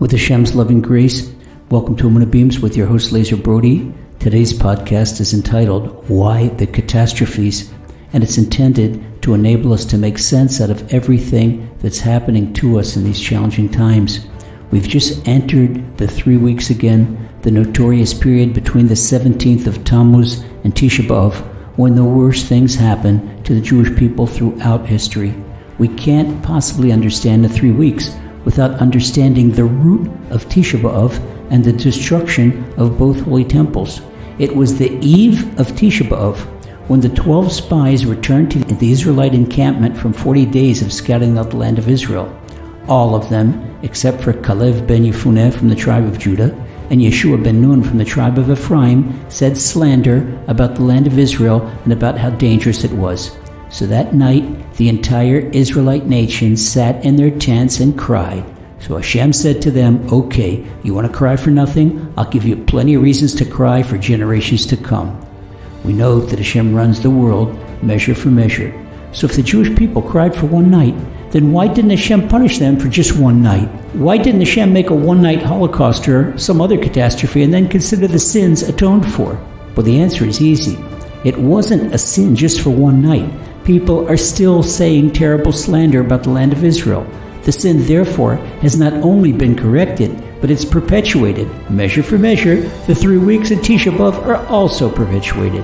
With Hashem's loving grace, welcome to Emuna Beams with your host Lazer Brody. Today's podcast is entitled Why the Catastrophes, and it's intended to enable us to make sense out of everything that's happening to us in these challenging times. We've just entered the three weeks again, the notorious period between the 17th of Tammuz and Tisha B'Av, when the worst things happen to the Jewish people throughout history. We can't possibly understand the three weeks without understanding the root of Tisha B'Av and the destruction of both holy temples. It was the eve of Tisha B'Av when the 12 spies returned to the Israelite encampment from 40 days of scouting out the land of Israel. All of them, except for Calev ben Yephuneh from the tribe of Judah and Yehoshua ben Nun from the tribe of Ephraim, said slander about the land of Israel and about how dangerous it was. So that night, the entire Israelite nation sat in their tents and cried. So Hashem said to them, Okay, you want to cry for nothing? I'll give you plenty of reasons to cry for generations to come. We know that Hashem runs the world measure for measure. So if the Jewish people cried for one night, then why didn't Hashem punish them for just one night? Why didn't Hashem make a one night Holocaust or some other catastrophe and then consider the sins atoned for? Well, the answer is easy. It wasn't a sin just for one night people are still saying terrible slander about the land of Israel. The sin, therefore, has not only been corrected, but it's perpetuated. Measure for measure, the three weeks of Tisha B'Av are also perpetuated.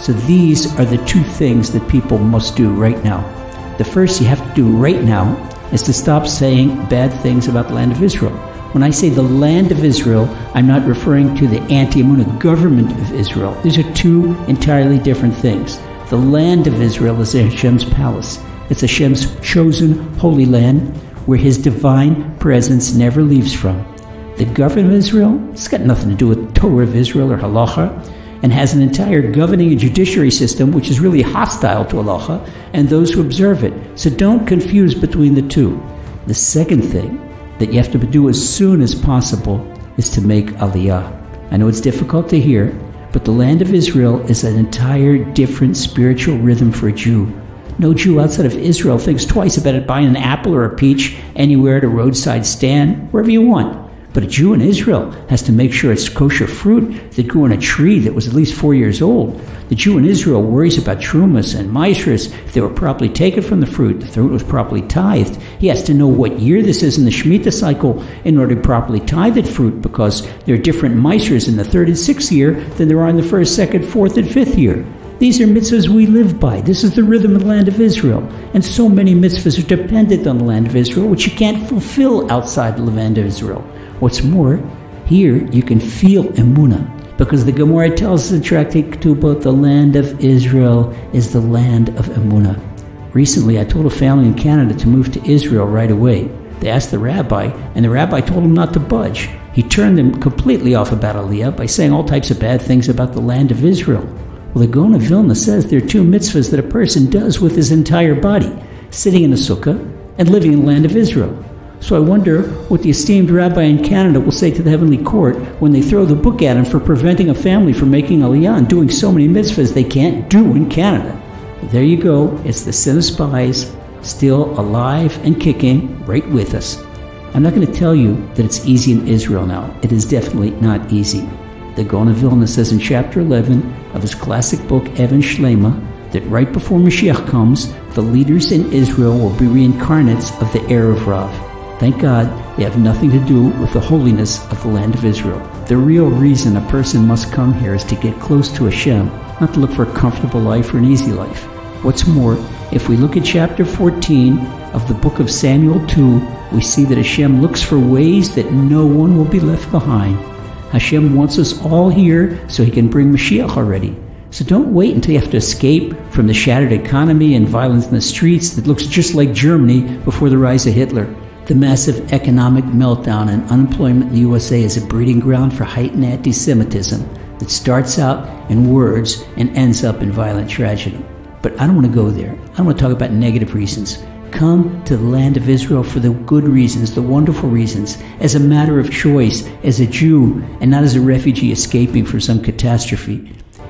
So these are the two things that people must do right now. The first you have to do right now is to stop saying bad things about the land of Israel. When I say the land of Israel, I'm not referring to the anti Emunah government of Israel. These are two entirely different things. The land of Israel is Hashem's palace. It's Hashem's chosen holy land where his divine presence never leaves from. The government of Israel, it's got nothing to do with Torah of Israel or halacha, and has an entire governing and judiciary system which is really hostile to halacha and those who observe it. So don't confuse between the two. The second thing that you have to do as soon as possible is to make aliyah. I know it's difficult to hear, but the land of Israel is an entire different spiritual rhythm for a Jew. No Jew outside of Israel thinks twice about it buying an apple or a peach anywhere at a roadside stand, wherever you want. But a Jew in Israel has to make sure it's kosher fruit that grew on a tree that was at least four years old. The Jew in Israel worries about trumas and maasros if they were properly taken from the fruit, the fruit was properly tithed. He has to know what year this is in the Shemitah cycle in order to properly tithe that fruit because there are different maasros in the third and sixth year than there are in the first, second, fourth, and fifth year. These are mitzvahs we live by. This is the rhythm of the land of Israel. And so many mitzvahs are dependent on the land of Israel, which you can't fulfill outside the land of Israel. What's more, here you can feel emuna, because the Gemara tells us in Tractate Ketubot, the land of Israel is the land of emuna. Recently, I told a family in Canada to move to Israel right away. They asked the rabbi, and the rabbi told them not to budge. He turned them completely off about Aliyah by saying all types of bad things about the land of Israel. Well, the Gaon Vilna says there are two mitzvahs that a person does with his entire body sitting in a sukkah and living in the land of Israel. So I wonder what the esteemed rabbi in Canada will say to the heavenly court when they throw the book at him for preventing a family from making aliyah and doing so many mitzvahs they can't do in Canada. There you go. It's the sin of spies still alive and kicking right with us. I'm not going to tell you that it's easy in Israel now. It is definitely not easy. The Gaon of Vilna says in chapter 11 of his classic book Even Shlema that right before Mashiach comes, the leaders in Israel will be reincarnates of the Erev Rav. Thank God they have nothing to do with the holiness of the land of Israel. The real reason a person must come here is to get close to Hashem, not to look for a comfortable life or an easy life. What's more, if we look at chapter 14 of the book of Samuel 2, we see that Hashem looks for ways that no one will be left behind. Hashem wants us all here so he can bring Mashiach already. So don't wait until you have to escape from the shattered economy and violence in the streets that looks just like Germany before the rise of Hitler. The massive economic meltdown and unemployment in the USA is a breeding ground for heightened anti Semitism that starts out in words and ends up in violent tragedy. But I don't want to go there. I want to talk about negative reasons. Come to the land of Israel for the good reasons, the wonderful reasons, as a matter of choice, as a Jew, and not as a refugee escaping from some catastrophe.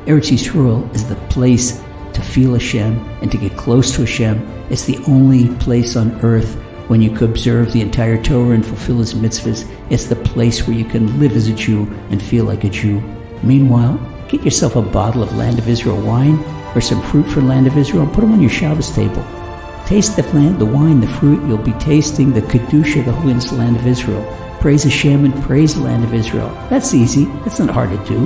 Eretz Yisrael is the place to feel Hashem and to get close to Hashem. It's the only place on earth when you could observe the entire Torah and fulfill his mitzvahs. It's the place where you can live as a Jew and feel like a Jew. Meanwhile, get yourself a bottle of Land of Israel wine or some fruit from Land of Israel and put them on your Shabbos table. Taste the land, the wine, the fruit. You'll be tasting the Kedusha, the holiness of the land of Israel. Praise Hashem and praise the land of Israel. That's easy. That's not hard to do.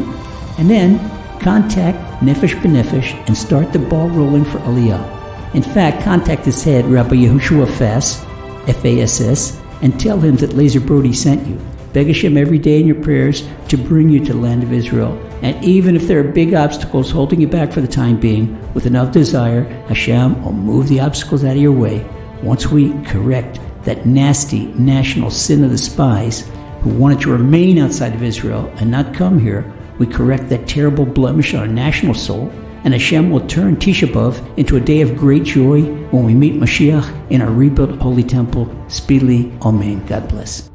And then contact Nefesh B'Nefesh and start the ball rolling for Aliyah. In fact, contact his head, Rabbi Yehoshua Fass, F-A-S-S, and tell him that Lazer Brody sent you. Beg Hashem every day in your prayers to bring you to the land of Israel. And even if there are big obstacles holding you back for the time being, with enough desire, Hashem will move the obstacles out of your way once we correct that nasty national sin of the spies who wanted to remain outside of Israel and not come here. We correct that terrible blemish on our national soul, and Hashem will turn Tisha B'Av into a day of great joy when we meet Mashiach in our rebuilt holy temple. Speedily, Amen. God bless.